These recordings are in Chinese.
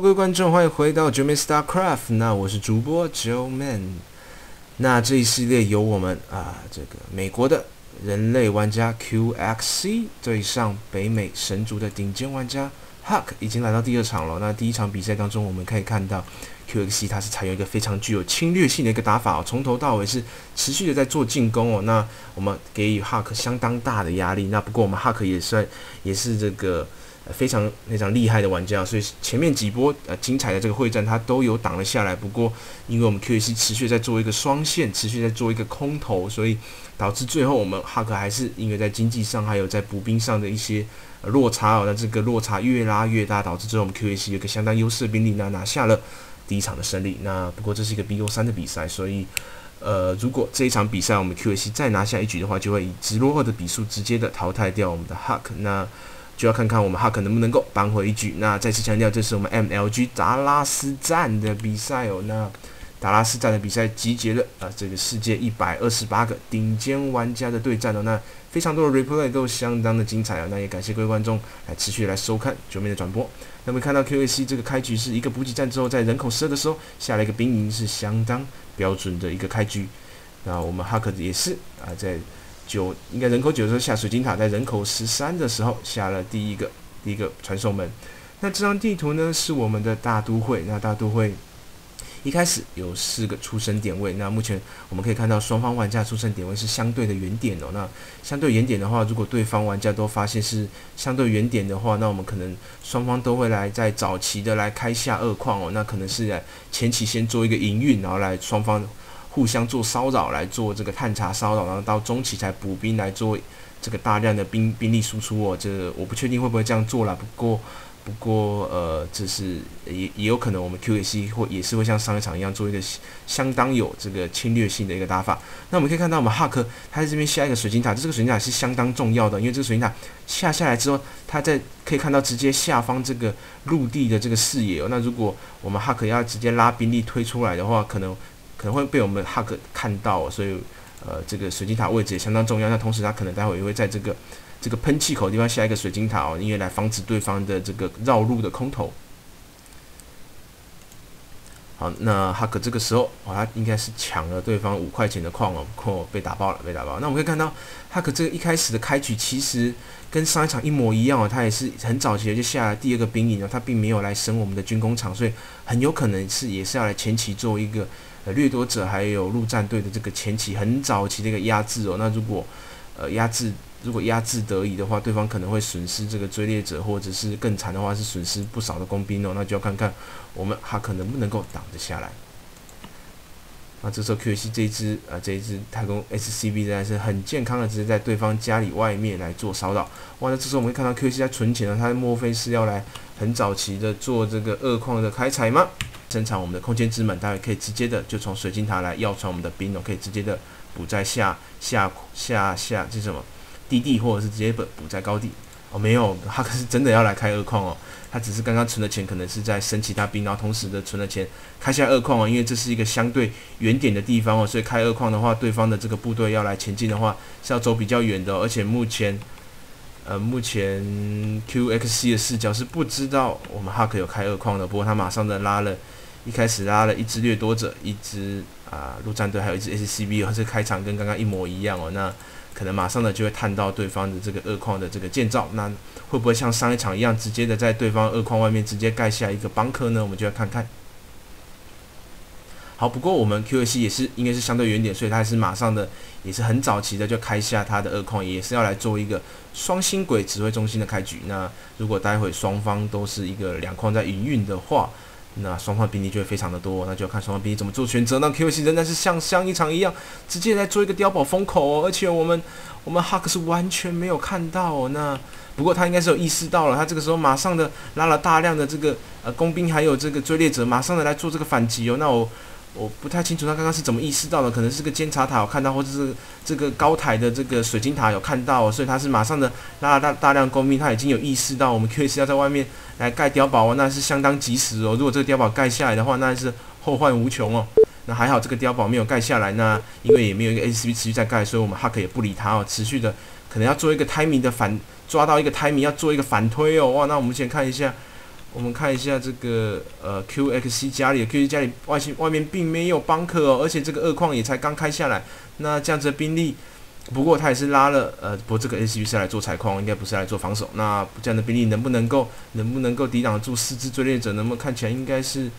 各位观众，欢迎回到绝美 StarCraft。那我是主播 Joe Man。那这一系列由我们啊，这个美国的人类玩家 QXC 对上北美神族的顶尖玩家 Huck 已经来到第二场了。那第一场比赛当中，我们可以看到 QXC 它是采用一个非常具有侵略性的一个打法哦，从头到尾是持续的在做进攻哦。那我们给予 Huck 相当大的压力。那不过我们 Huck 也算也是这个。非常非常厉害的玩家，所以前面几波呃精彩的这个会战，他都有挡了下来。不过，因为我们 QAC 持续在做一个双线，持续在做一个空投，所以导致最后我们哈克还是因为在经济上还有在补兵上的一些落差哦，那这个落差越拉越大，导致最后我们 QAC 有个相当优势的兵力呢，拿下了第一场的胜利。那不过这是一个 BO 三的比赛，所以呃，如果这一场比赛我们 QAC 再拿下一局的话，就会以直落后的比数直接的淘汰掉我们的 Huck。那就要看看我们哈克能不能够扳回一局。那再次强调，这是我们 MLG 达拉斯站的比赛哦。那达拉斯站的比赛集结了啊，这个世界一百二十八个顶尖玩家的对战哦。那非常多的 replay 都相当的精彩啊。那也感谢各位观众来持续来收看九面的转播。那么看到 QAC 这个开局是一个补给站之后，在人口十二的时候下了一个兵营，是相当标准的一个开局。那我们哈克也是啊，在。九应该人口九的时候下水晶塔，在人口十三的时候下了第一个第一个传送门。那这张地图呢是我们的大都会。那大都会一开始有四个出生点位。那目前我们可以看到双方玩家出生点位是相对的原点哦。那相对原点的话，如果对方玩家都发现是相对原点的话，那我们可能双方都会来在早期的来开下二矿哦。那可能是前期先做一个营运，然后来双方。互相做骚扰来做这个探查骚扰，然后到中期才补兵来做这个大量的兵兵力输出哦。这我不确定会不会这样做了。不过不过呃，这是也也有可能我们 QAC 会也是会像上一场一样做一个相当有这个侵略性的一个打法。那我们可以看到我们哈克他在这边下一个水晶塔，这个水晶塔是相当重要的，因为这个水晶塔下下来之后，他在可以看到直接下方这个陆地的这个视野哦。那如果我们哈克要直接拉兵力推出来的话，可能。可能会被我们哈克看到，所以呃，这个水晶塔位置也相当重要。那同时，他可能待会也会在这个这个喷气口地方下一个水晶塔哦，因为来防止对方的这个绕路的空投。好，那哈克这个时候，哦，他应该是抢了对方五块钱的矿哦，矿被打爆了，被打爆。那我们可以看到，哈克这个一开始的开局其实跟上一场一模一样哦，他也是很早期就下了第二个兵营哦，他并没有来升我们的军工厂，所以很有可能是也是要来前期做一个。呃，掠夺者还有陆战队的这个前期很早期的一个压制哦，那如果呃压制如果压制得以的话，对方可能会损失这个追猎者，或者是更惨的话是损失不少的工兵哦，那就要看看我们哈克能不能够挡得下来。那这时候 QC 这一支呃这一支太空 SCV 仍然是很健康的，只是在对方家里外面来做骚扰。哇，那这时候我们会看到 QC 在存钱了，他莫非是要来很早期的做这个二矿的开采吗？生产我们的空间之门，大家可以直接的就从水晶塔来要传我们的兵哦，可以直接的补在下下下下这什么低地，或者是直接补补在高地哦。没有，他可是真的要来开二矿哦。他只是刚刚存的钱，可能是在升其他兵，然后同时的存了钱开下二矿哦。因为这是一个相对远点的地方哦，所以开二矿的话，对方的这个部队要来前进的话是要走比较远的，而且目前呃目前 QXC 的视角是不知道我们哈克有开二矿的，不过他马上的拉了。一开始拉了一支掠夺者，一支啊陆战队，还有一支 SCB 哦，这开场跟刚刚一模一样哦。那可能马上呢就会探到对方的这个二矿的这个建造，那会不会像上一场一样，直接的在对方二矿外面直接盖下一个邦克呢？我们就要看看。好，不过我们 QAC 也是应该是相对远点，所以它是马上的，也是很早期的就开下它的二矿，也是要来做一个双星轨指挥中心的开局。那如果待会双方都是一个两矿在营运的话，那双方兵力就会非常的多，那就要看双方兵力怎么做选择。那 Q 星仍然是像像一场一样，直接来做一个碉堡封口哦。而且我们我们哈克是完全没有看到哦。那不过他应该是有意识到了，他这个时候马上的拉了大量的这个呃工兵，还有这个追猎者，马上的来做这个反击哦。那我。我不太清楚他刚刚是怎么意识到的，可能是个监察塔有看到，或者是这个高台的这个水晶塔有看到，所以他是马上的拉了大大量工兵，他已经有意识到我们 QS 要在外面来盖碉堡哦，那是相当及时哦。如果这个碉堡盖下来的话，那是后患无穷哦。那还好这个碉堡没有盖下来，那因为也没有一个 ACB 持续在盖，所以我们 Huck 也不理他哦，持续的可能要做一个 timing 的反抓到一个 timing 要做一个反推哦。哇，那我们先看一下。我们看一下这个呃 QXC 家里，QXC 家里外形外面并没有邦克哦，而且这个二矿也才刚开下来。那这样子的兵力，不过他也是拉了呃，不过这个 SU 是来做采矿，应该不是来做防守。那这样的兵力能不能够能不能够抵挡住四只追猎者？能不能看起来应该是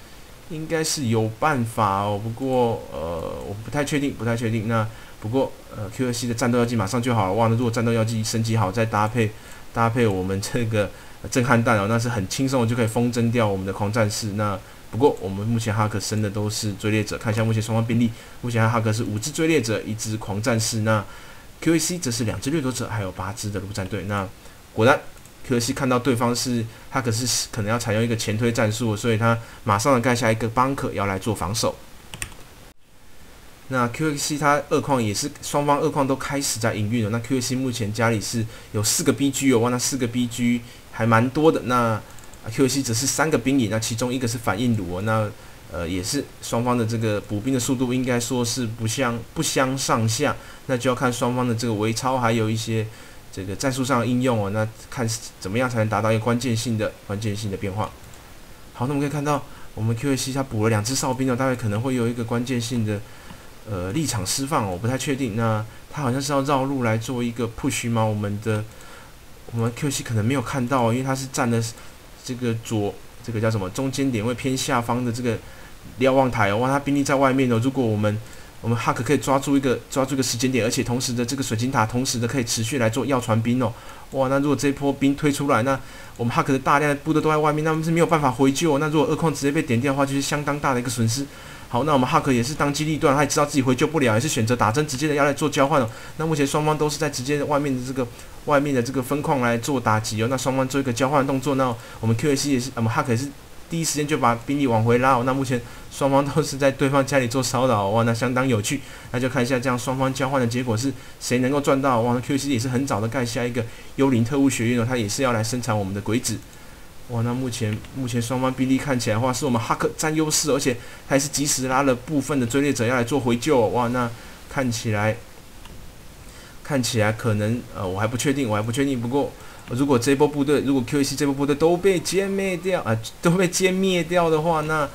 应该是有办法哦。不过呃，我不太确定，不太确定。那不过呃，QXC 的战斗药剂马上就好了。哇，那如果战斗药剂升级好，再搭配搭配我们这个。震撼弹哦，那是很轻松就可以风筝掉我们的狂战士。那不过我们目前哈克升的都是追猎者，看一下目前双方兵力，目前哈克是五只追猎者，一只狂战士。那 QAC 则是两只掠夺者，还有八只的陆战队。那果然 QAC 看到对方是哈克是可能要采用一个前推战术，所以他马上的盖下一个邦克要来做防守。那 QAC 它二矿也是双方二矿都开始在营运了。那 QAC 目前家里是有四个 BG 哦，哇，那四个 BG 还蛮多的。那 QXC 只是三个兵营，那其中一个是反应炉哦。那呃也是双方的这个补兵的速度应该说是不相不相上下。那就要看双方的这个微超还有一些这个战术上的应用哦。那看怎么样才能达到一个关键性的关键性的变化。好，那我们可以看到我们 QXC 它补了两只哨兵哦，大概可能会有一个关键性的。呃，立场释放我不太确定。那他好像是要绕路来做一个 push 吗？我们的我们 QC 可能没有看到，因为他是站的这个左，这个叫什么中间点位偏下方的这个瞭望台哦。哇，他兵力在外面哦。如果我们我们哈克可以抓住一个抓住一个时间点，而且同时的这个水晶塔同时的可以持续来做要传兵哦。哇，那如果这一波兵推出来，那我们哈克的大量的部队都在外面，那么是没有办法回救。那如果二矿直接被点掉的话，就是相当大的一个损失。好，那我们哈克也是当机立断，他也知道自己回救不了，也是选择打针直接的要来做交换哦。那目前双方都是在直接外面的这个外面的这个分矿来做打击哦。那双方做一个交换动作，那我们 QAC 也是，我们哈克也是第一时间就把兵力往回拉哦。那目前双方都是在对方家里做骚扰哇，那相当有趣。那就看一下这样双方交换的结果是谁能够赚到哇？QAC 也是很早的盖下一个幽灵特务学院哦，他也是要来生产我们的鬼子。哇，那目前目前双方兵力看起来的话，是我们哈克占优势，而且还是及时拉了部分的追猎者要来做回救。哇，那看起来看起来可能呃，我还不确定，我还不确定。不过如果这波部队，如果 QAC 这波部队都被歼灭掉啊，都被歼灭掉的话，那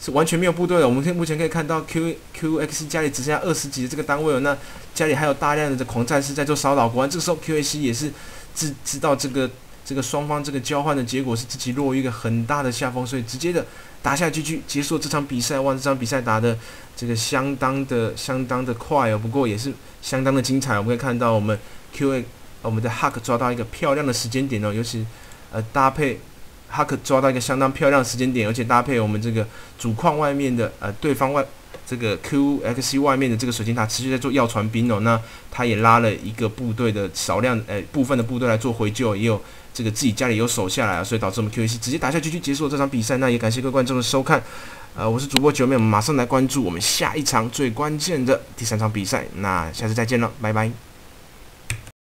是完全没有部队了。我们现目前可以看到 Q QX 家里只剩下二十级这个单位了，那家里还有大量的这狂战士在做骚扰。果然这个时候 QAC 也是知知道这个。这个双方这个交换的结果是自己落一个很大的下风，所以直接的打下去去结束这场比赛。哇，这场比赛打的这个相当的相当的快哦，不过也是相当的精彩。我们可以看到我们 Q A 我们的 Huck 抓到一个漂亮的时间点哦，尤其呃搭配 Huck 抓到一个相当漂亮的时间点，而且搭配我们这个主矿外面的呃对方外。这个 QXC 外面的这个水晶塔持续在做要传兵哦，那他也拉了一个部队的少量呃部分的部队来做回救，也有这个自己家里有守下来啊，所以导致我们 QXC 直接打下去就结束了这场比赛。那也感谢各位观众的收看，呃，我是主播九妹，我们马上来关注我们下一场最关键的第三场比赛。那下次再见了，拜拜。